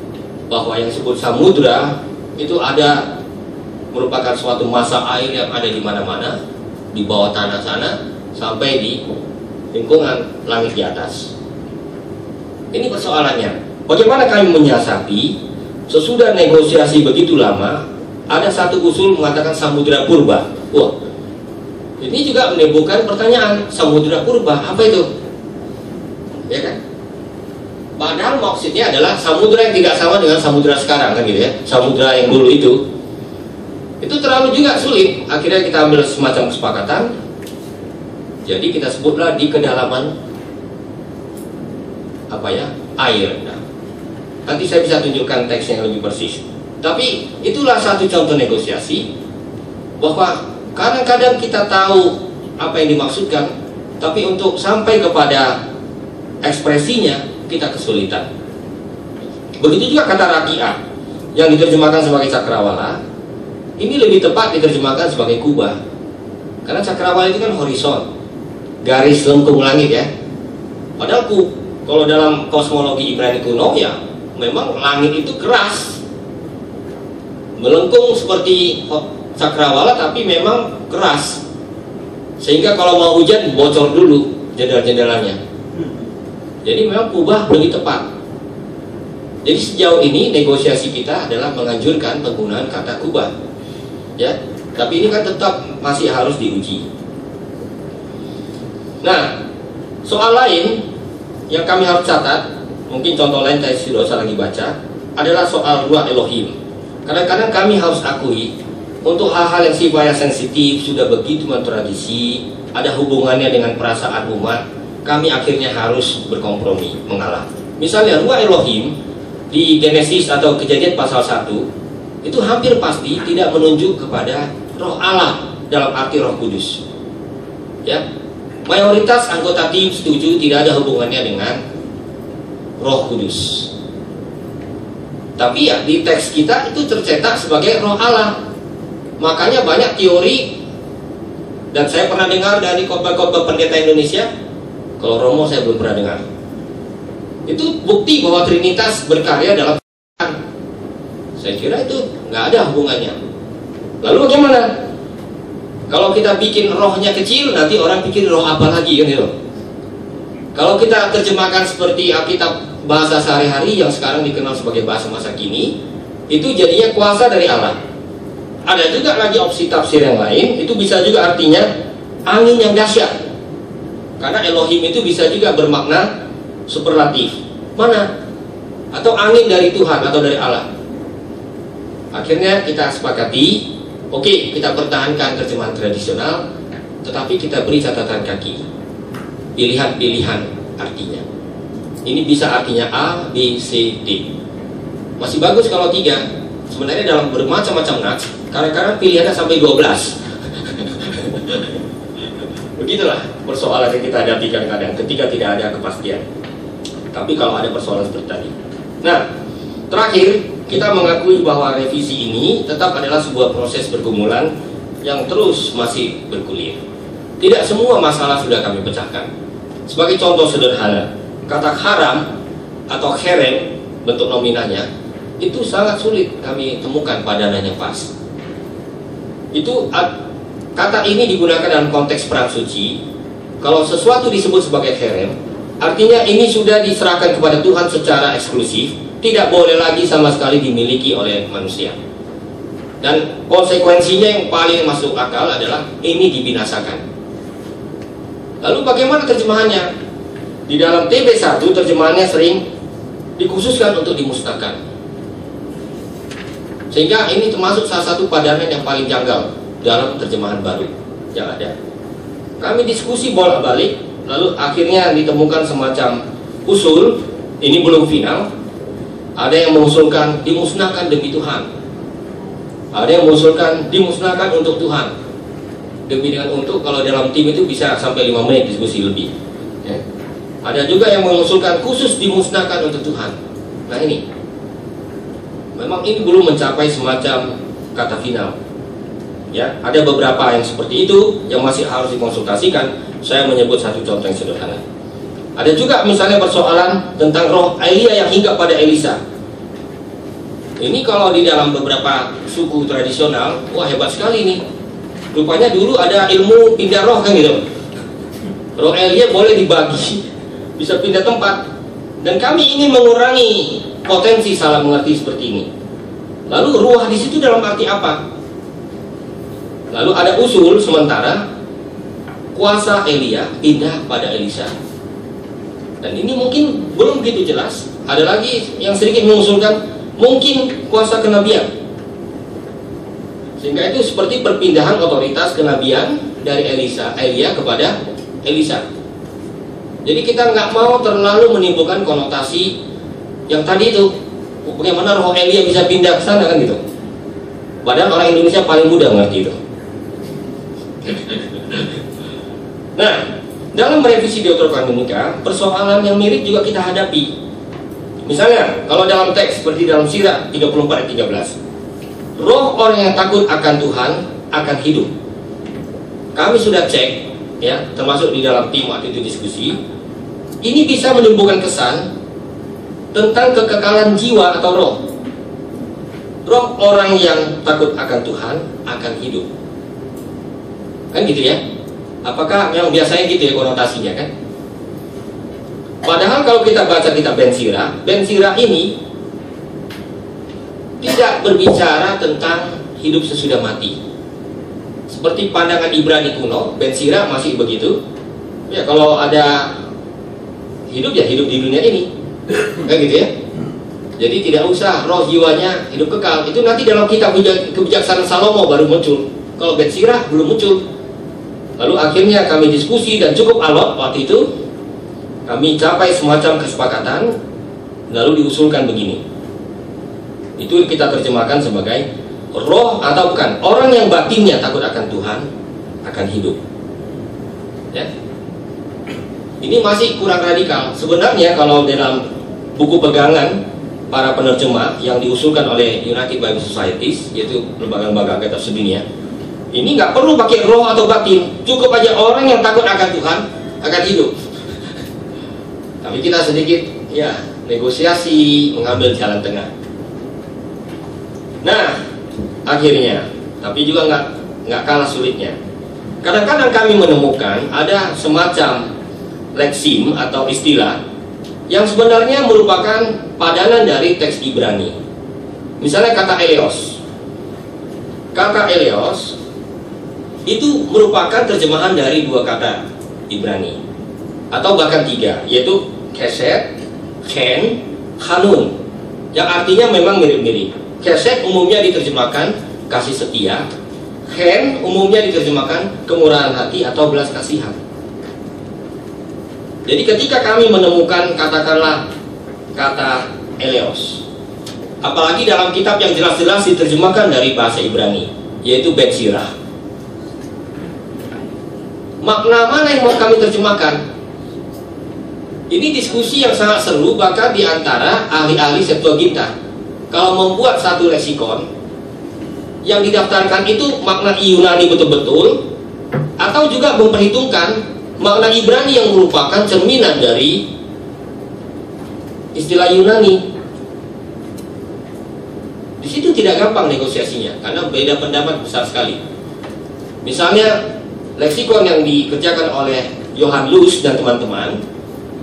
bahwa yang disebut samudra itu ada merupakan suatu masa air yang ada di mana-mana di bawah tanah sana sampai di lingkungan langit di atas. Ini persoalannya. Bagaimana kami menyiasati? Sesudah negosiasi begitu lama ada satu usul mengatakan samudra purba wah ini juga menimbulkan pertanyaan samudra purba apa itu? Ya kan? Padahal maksudnya adalah samudra yang tidak sama dengan samudra sekarang kan gitu ya. Samudra yang dulu itu itu terlalu juga sulit. Akhirnya kita ambil semacam kesepakatan. Jadi kita sebutlah di kedalaman apa ya air. Nah, nanti saya bisa tunjukkan teks yang lebih persis. Tapi itulah satu contoh negosiasi bahwa kadang-kadang kita tahu apa yang dimaksudkan, tapi untuk sampai kepada ekspresinya kita kesulitan. Begitu juga kata rakiah yang diterjemahkan sebagai cakrawala, ini lebih tepat diterjemahkan sebagai kubah. Karena cakrawala itu kan horizon, garis lengkung langit ya. Padahal ku, kalau dalam kosmologi Ibrani kuno ya memang langit itu keras, melengkung seperti cakrawala tapi memang keras. Sehingga kalau mau hujan bocor dulu jendela-jendelanya. Jadi memang kubah lebih tepat. Jadi sejauh ini negosiasi kita adalah menganjurkan penggunaan kata kubah. Ya tapi ini kan tetap masih harus diuji. Nah soal lain yang kami harus catat mungkin contoh lain saya sudah usah lagi baca adalah soal ruah Elohim Kadang-kadang kami harus akui untuk hal-hal yang sifatnya sensitif sudah begitu mentradisi, ada hubungannya dengan perasaan umat, kami akhirnya harus berkompromi, mengalah. Misalnya ruah Elohim di Genesis atau Kejadian pasal 1 itu hampir pasti tidak menunjuk kepada roh Allah dalam arti roh kudus. Ya, mayoritas anggota tim setuju tidak ada hubungannya dengan roh kudus. Tapi ya di teks kita itu tercetak sebagai roh Allah. Makanya banyak teori dan saya pernah dengar dari khotbah-khotbah pendeta Indonesia. Kalau Romo saya belum pernah dengar. Itu bukti bahwa Trinitas berkarya dalam saya kira itu nggak ada hubungannya. Lalu bagaimana? Kalau kita bikin rohnya kecil, nanti orang pikir roh apa lagi kan itu. Kalau kita terjemahkan seperti Alkitab bahasa sehari-hari yang sekarang dikenal sebagai bahasa masa kini itu jadinya kuasa dari Allah. Ada juga lagi opsi tafsir yang lain, itu bisa juga artinya angin yang dahsyat. Karena Elohim itu bisa juga bermakna superlatif. Mana? Atau angin dari Tuhan atau dari Allah. Akhirnya kita sepakati, oke okay, kita pertahankan terjemahan tradisional, tetapi kita beri catatan kaki. Pilihan-pilihan artinya. Ini bisa artinya A, B, C, D. Masih bagus kalau tiga. Sebenarnya dalam bermacam-macam nats, kadang-kadang pilihannya sampai 12. Begitulah persoalan yang kita hadapi kadang-kadang ketika tidak ada kepastian. Tapi kalau ada persoalan seperti tadi. Nah, terakhir kita mengakui bahwa revisi ini tetap adalah sebuah proses pergumulan yang terus masih bergulir. Tidak semua masalah sudah kami pecahkan. Sebagai contoh sederhana, kata haram atau herem bentuk nominanya itu sangat sulit kami temukan padanan yang pas. Itu kata ini digunakan dalam konteks perang suci. Kalau sesuatu disebut sebagai herem, artinya ini sudah diserahkan kepada Tuhan secara eksklusif, tidak boleh lagi sama sekali dimiliki oleh manusia. Dan konsekuensinya yang paling masuk akal adalah ini dibinasakan. Lalu bagaimana terjemahannya? Di dalam TB1 terjemahannya sering dikhususkan untuk dimusnahkan. Sehingga ini termasuk salah satu padanan yang paling janggal dalam terjemahan baru yang ada. Kami diskusi bolak-balik, lalu akhirnya ditemukan semacam usul, ini belum final. Ada yang mengusulkan dimusnahkan demi Tuhan. Ada yang mengusulkan dimusnahkan untuk Tuhan. Demi dengan untuk kalau dalam tim itu bisa sampai 5 menit diskusi lebih. Ada juga yang mengusulkan khusus dimusnahkan untuk Tuhan. Nah ini, memang ini belum mencapai semacam kata final. Ya, ada beberapa yang seperti itu yang masih harus dikonsultasikan. Saya menyebut satu contoh yang sederhana. Ada juga misalnya persoalan tentang roh Elia yang hingga pada Elisa. Ini kalau di dalam beberapa suku tradisional, wah hebat sekali nih. Rupanya dulu ada ilmu pindah roh kan gitu. Roh Elia boleh dibagi bisa pindah tempat dan kami ingin mengurangi potensi salah mengerti seperti ini. Lalu ruah di situ dalam arti apa? Lalu ada usul sementara kuasa Elia pindah pada Elisa. Dan ini mungkin belum begitu jelas. Ada lagi yang sedikit mengusulkan mungkin kuasa kenabian. Sehingga itu seperti perpindahan otoritas kenabian dari Elisa, Elia kepada Elisa. Jadi kita nggak mau terlalu menimbulkan konotasi yang tadi itu bagaimana roh Elia bisa pindah ke sana kan gitu. Padahal orang Indonesia paling mudah ngerti itu. Nah, dalam merevisi Deuterokanonika, persoalan yang mirip juga kita hadapi. Misalnya, kalau dalam teks seperti dalam Sirah 34 ayat 13, roh orang yang takut akan Tuhan akan hidup. Kami sudah cek, ya, termasuk di dalam tim waktu itu diskusi, ini bisa menimbulkan kesan tentang kekekalan jiwa atau roh. Roh orang yang takut akan Tuhan akan hidup. Kan gitu ya? Apakah yang biasanya gitu ya konotasinya kan? Padahal kalau kita baca kitab Ben Sira, Ben Sira ini tidak berbicara tentang hidup sesudah mati. Seperti pandangan Ibrani kuno, Ben Sira masih begitu. Ya kalau ada hidup ya hidup di dunia ini, kan gitu ya. Jadi tidak usah roh jiwanya hidup kekal. Itu nanti dalam kitab kebijaksanaan Salomo baru muncul. Kalau Ben Sira belum muncul. Lalu akhirnya kami diskusi dan cukup alot waktu itu kami capai semacam kesepakatan lalu diusulkan begini. Itu kita terjemahkan sebagai roh atau bukan orang yang batinnya takut akan Tuhan akan hidup. Ya. Ini masih kurang radikal. Sebenarnya kalau dalam buku pegangan para penerjemah yang diusulkan oleh United Bible Societies yaitu lembaga-lembaga agama sedunia ini nggak perlu pakai roh atau batin, cukup aja orang yang takut akan Tuhan akan hidup. Tapi kita sedikit ya negosiasi mengambil jalan tengah. Nah, akhirnya, tapi juga nggak nggak kalah sulitnya. Kadang-kadang kami menemukan ada semacam leksim atau istilah yang sebenarnya merupakan padanan dari teks Ibrani. Misalnya kata Elios. Kata Elios itu merupakan terjemahan dari dua kata Ibrani atau bahkan tiga yaitu keset, ken, hanun yang artinya memang mirip-mirip keset umumnya diterjemahkan kasih setia ken umumnya diterjemahkan kemurahan hati atau belas kasihan jadi ketika kami menemukan katakanlah kata Eleos apalagi dalam kitab yang jelas-jelas diterjemahkan dari bahasa Ibrani yaitu Betsirah makna mana yang mau kami terjemahkan? Ini diskusi yang sangat seru bahkan di antara ahli-ahli Septuaginta. Kalau membuat satu leksikon yang didaftarkan itu makna Yunani betul-betul atau juga memperhitungkan makna Ibrani yang merupakan cerminan dari istilah Yunani. Di situ tidak gampang negosiasinya karena beda pendapat besar sekali. Misalnya leksikon yang dikerjakan oleh Johan Luz dan teman-teman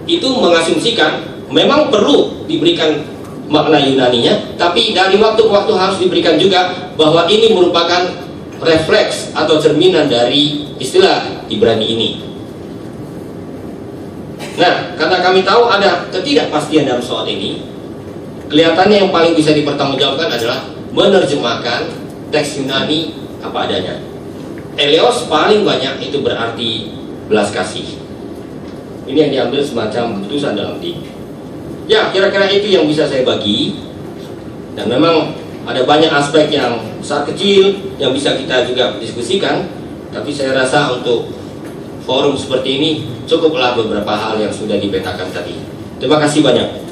itu mengasumsikan memang perlu diberikan makna Yunaninya, tapi dari waktu ke waktu harus diberikan juga bahwa ini merupakan refleks atau cerminan dari istilah Ibrani ini. Nah, karena kami tahu ada ketidakpastian dalam soal ini, kelihatannya yang paling bisa dipertanggungjawabkan adalah menerjemahkan teks Yunani apa adanya. Elios paling banyak itu berarti belas kasih. Ini yang diambil semacam keputusan dalam tim. Ya, kira-kira itu yang bisa saya bagi. Dan memang ada banyak aspek yang besar kecil yang bisa kita juga diskusikan. Tapi saya rasa untuk forum seperti ini cukuplah beberapa hal yang sudah dipetakan tadi. Terima kasih banyak.